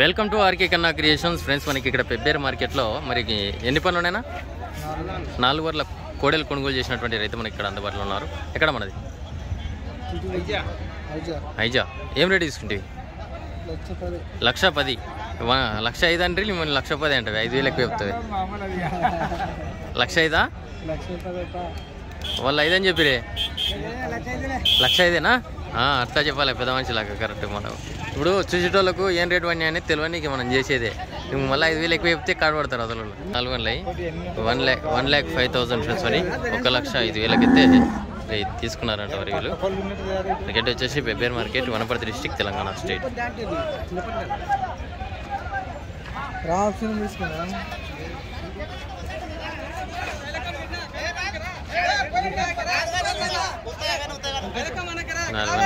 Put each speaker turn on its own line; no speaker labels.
Welcome to R K Kanna creations. Friends మనకి ఇక్కడ పెబ్బేరు మార్కెట్లో మరి ఎన్ని పనులు ఉన్నాయినా నాలుగు వర్ల కోడలు కొనుగోలు చేసినటువంటి రైతు మనకి ఇక్కడ అందుబాటులో ఉన్నారు. ఎక్కడ మనది? ఐజా ఏం రేటు తీసుకుంటే లక్ష పది లక్ష ఐదు అంటే మిమ్మల్ని లక్ష పది అంటే ఐదు వేలు ఎక్కువ చెప్తుంది. లక్ష ఐదా? వాళ్ళు ఐదని చెప్పిరే. లక్ష ఐదేనా? అట్లా చెప్పాలి పెద్ద మనిషిలాగా కరెక్ట్ మనం. ఇప్పుడు చూసేటోళ్ళకు ఏం రేటు పడినాయి అనేది తెలియనికి మనం చేసేదే. నువ్వు మళ్ళీ ఐదు వేలు ఎక్కువ చెప్తే కాడబడతారు అసలు నాలుగు వందలు one lakh one lakh five thousand friends అని ఒక లక్ష ఐదు వేలకైతే తీసుకున్నారంట మరి వీళ్ళు. మార్కెట్ వచ్చేసి Pebbair market Wanaparthy district Telangana state నాలుగు